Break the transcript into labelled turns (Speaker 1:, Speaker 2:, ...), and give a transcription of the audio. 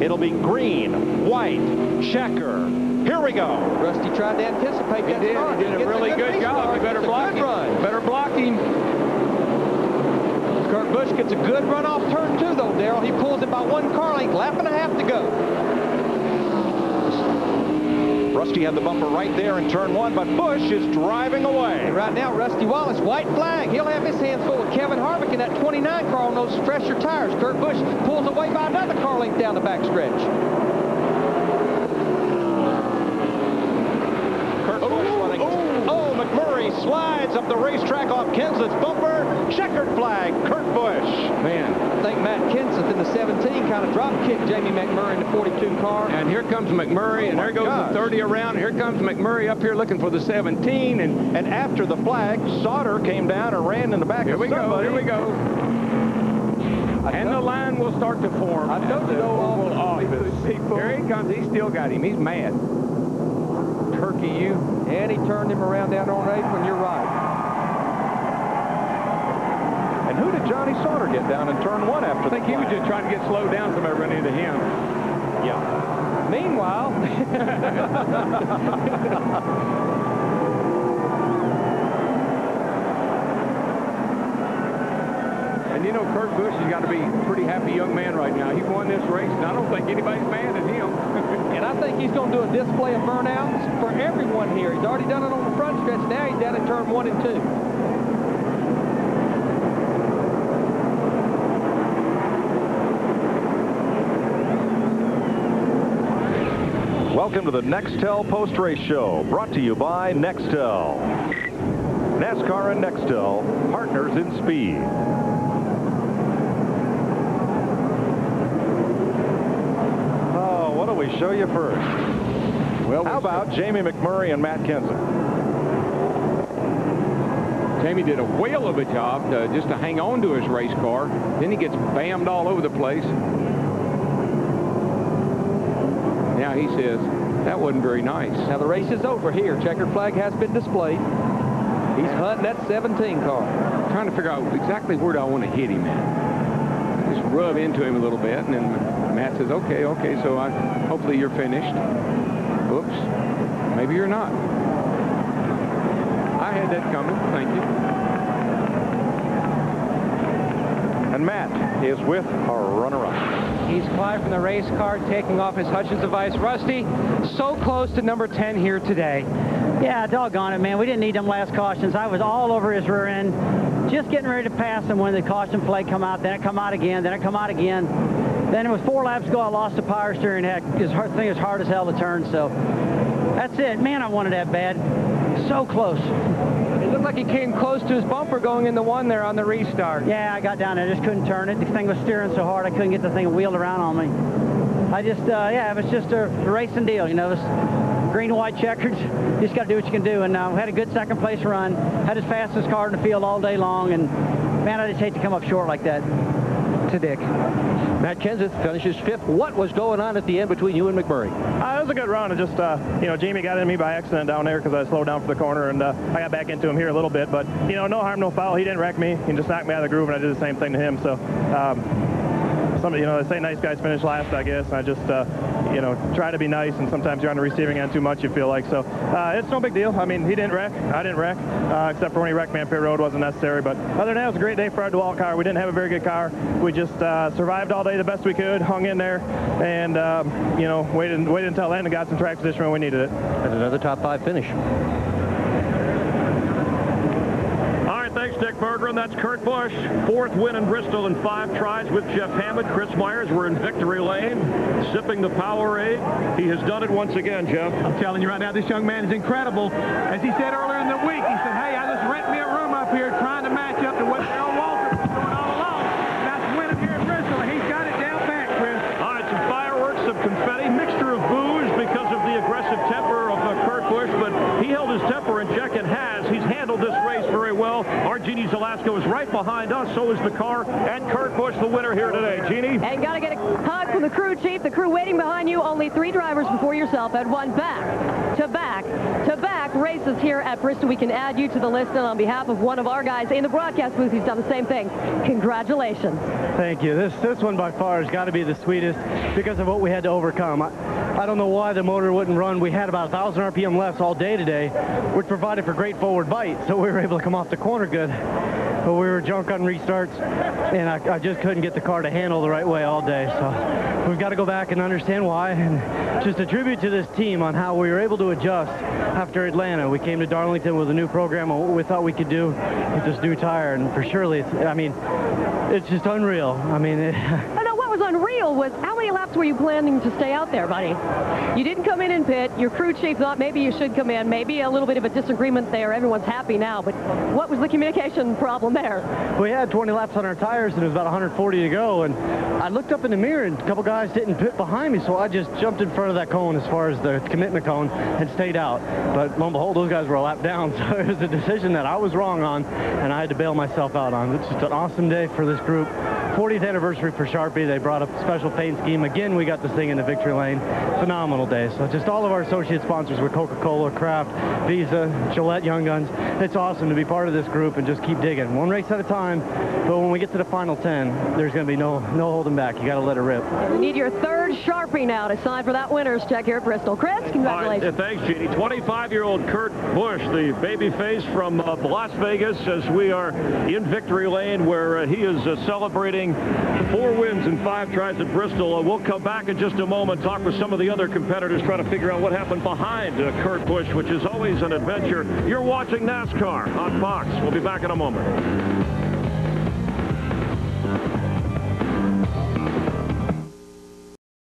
Speaker 1: It'll be green, white, checker. Here we go.
Speaker 2: Rusty tried to anticipate
Speaker 3: He
Speaker 2: that
Speaker 3: did.
Speaker 2: start.
Speaker 3: He did a
Speaker 2: Gets
Speaker 3: really good
Speaker 2: restart.
Speaker 3: job. You better block him.
Speaker 2: run.
Speaker 3: Better block him.
Speaker 2: Kurt Busch gets a good run off turn two, though, Darrell. He pulls it by one car length, lap and a half to go.
Speaker 1: Rusty had the bumper right there in turn one, but Busch is driving away.
Speaker 2: Right now, Rusty Wallace, white flag. He'll have his hands full with Kevin Harvick in that 29 car on those fresher tires. Kurt Busch pulls away by another car length down the backstretch.
Speaker 1: Kurt Busch McMurray slides up the racetrack off Kenseth's bumper. Checkered flag, Kurt Busch.
Speaker 3: Man.
Speaker 2: I think Matt Kenseth in the 17 kind of drop kicked Jamie McMurray in the 42 car.
Speaker 3: And here comes McMurray, and
Speaker 1: Oh, my
Speaker 3: there goes
Speaker 1: gosh.
Speaker 3: the 30 around. Here comes McMurray up here looking for the 17, and
Speaker 1: And after the flag, Sauter came down and ran in the back
Speaker 3: here
Speaker 1: of
Speaker 3: we go, here we go. And the line will start to form.
Speaker 2: I
Speaker 3: at
Speaker 2: told you,
Speaker 3: the
Speaker 2: though, all the
Speaker 3: Office.
Speaker 2: people-
Speaker 3: Here he comes. He's still got him. He's mad. Turkey, you.
Speaker 2: And he turned him around down on apron. You're right.
Speaker 1: And who did Johnny Sauter get down in turn one after
Speaker 3: I think he was just trying to get slowed down somebody running into him.
Speaker 1: Yeah.
Speaker 2: Meanwhile,
Speaker 3: And you know, Kurt Busch has got to be a pretty happy young man right now. He won this race, and I don't think anybody's mad at him.
Speaker 2: and I think he's going to do a display of burnouts for everyone here. He's already done it on the front stretch. Now he's down in turn one and two.
Speaker 1: Welcome to the Nextel Post Race Show, brought to you by Nextel. NASCAR and Nextel, partners in speed. Oh, what do we show you first?
Speaker 3: Well,
Speaker 1: How about Jamie McMurray and Matt Kenseth?
Speaker 3: Jamie did a whale of a job to, just to hang on to his race car. Then he gets bammed all over the place. Now he says, that wasn't very nice.
Speaker 2: Now the race is over here. Checkered flag has been displayed. He's hunting that 17 car.
Speaker 3: I'm trying to figure out exactly where do I want to hit him at. Just rub into him a little bit, and then Matt says, okay, okay, so I, hopefully you're finished. Oops, maybe you're not. I had that coming, thank you.
Speaker 1: And Matt is with our runner-up.
Speaker 4: He's quiet from the race car, taking off his Hutchens device. Rusty, so close to number 10 here today.
Speaker 5: Yeah, doggone it, man. We didn't need them last cautions. I was all over his rear end, just getting ready to pass him when the caution flag come out. Then it come out again. Then it come out again. Then it was four laps ago. I lost the power steering heck. His hard thing is hard as hell to turn. So that's it. Man, I wanted that bad. So close.
Speaker 4: It looked like he came close to his bumper going into one there on the restart.
Speaker 5: Yeah, I got down there. I just couldn't turn it. The thing was steering so hard I couldn't get the thing wheeled around on me. I just, uh, yeah, it was just a racing deal, you know. It was green, white, checkered. You just got to do what you can do. And uh, we had a good second place run. Had his fastest car in the field all day long. And man, I just hate to come up short like that.
Speaker 4: To Dick.
Speaker 2: Matt Kenseth finishes fifth. What was going on at the end between you and McMurray?
Speaker 6: Uh, it was a good run. It just, uh, you know, Jamie got into me by accident down there because I slowed down for the corner, and uh, I got back into him here a little bit. But, you know, no harm, no foul. He didn't wreck me. He just knocked me out of the groove, and I did the same thing to him. So, um, some, you know, they say nice guys finish last, I guess. And I just, uh, you know, try to be nice, and sometimes you're on the receiving end too much, you feel like. So, uh, it's no big deal. I mean, he didn't wreck. I didn't wreck, uh, except for when he wrecked pit road. wasn't necessary. But other than that, it was a great day for our DeWalt car. We didn't have a very good car. We just uh, survived all day the best we could, hung in there, and, um, you know, waited, waited until then and got some track position when we needed it.
Speaker 2: And another top five finish.
Speaker 7: All right, thanks, Dick Berggren. That's Kurt Busch. Fourth win in Bristol in five tries with Jeff Hammond. Chris Myers, we're in victory lane, sipping the Powerade. He has done it once again, Jeff.
Speaker 8: I'm telling you right now, this young man is incredible. As he said earlier in the week, he said, hey, I just rent me a room up here trying to match up to what Darrell Waltrip was doing all along. And that's winning here in Bristol. And he's got it down back, Chris.
Speaker 7: All right, some fireworks, some confetti, mixture of booze because of the aggressive temper of uh, Kurt Busch, but he held his temper in check and has. He's handled this race very well. Our Jeanne Zelasko, is right behind us. So is the car. And Kurt Busch, the winner here today. Jeannie?
Speaker 9: And got to get a hug from the crew chief. The crew waiting behind you. Only three drivers before yourself had one back to back to back races here at Bristol. We can add you to the list. And on behalf of one of our guys in the broadcast booth, he's done the same thing. Congratulations.
Speaker 10: Thank you. This this one by far has got to be the sweetest because of what we had to overcome. I, I don't know why the motor wouldn't run. We had about 1,000 RPM less all day today, which provided for great forward bite, so we were able to come off the corner good. But we were junk on restarts, and I, I just couldn't get the car to handle the right way all day. So we've got to go back and understand why, and just a tribute to this team on how we were able to adjust after Atlanta. We came to Darlington with a new program on what we thought we could do with this new tire, and for surely, I mean, it's just unreal. I mean, it,
Speaker 9: unreal was how many laps were you planning to stay out there, buddy? You didn't come in and pit. Your crew chief thought maybe you should come in. Maybe a little bit of a disagreement there. Everyone's happy now. But what was the communication problem there?
Speaker 10: we had 20 laps on our tires and it was about 140 to go and I looked up in the mirror and a couple guys didn't pit behind me so I just jumped in front of that cone as far as the commitment cone and stayed out but lo and behold those guys were a lap down so it was a decision that I was wrong on and I had to bail myself out on it's just an awesome day for this group 40th anniversary for Sharpie they brought up a special paint scheme. Again we got this thing in the victory lane. Phenomenal day. So just all of our associate sponsors were Coca-Cola Kraft Visa Gillette Young Guns. It's awesome to be part of this group and just keep digging. One race at a time but when we get to the final 10 there's going to be no no holding back. You got to let it rip.
Speaker 9: You need your third Sharpie now to sign for that winner's check here at Bristol. Chris, congratulations.
Speaker 7: uh, thanks, Jeannie. 25-year-old Kurt Busch, the baby face from uh, Las Vegas, as we are in victory lane where uh, he is uh, celebrating four wins and five tries at Bristol. Uh, we'll come back in just a moment, talk with some of the other competitors, try to figure out what happened behind uh, Kurt Busch, which is always an adventure. You're watching NASCAR on Fox. We'll be back in a moment.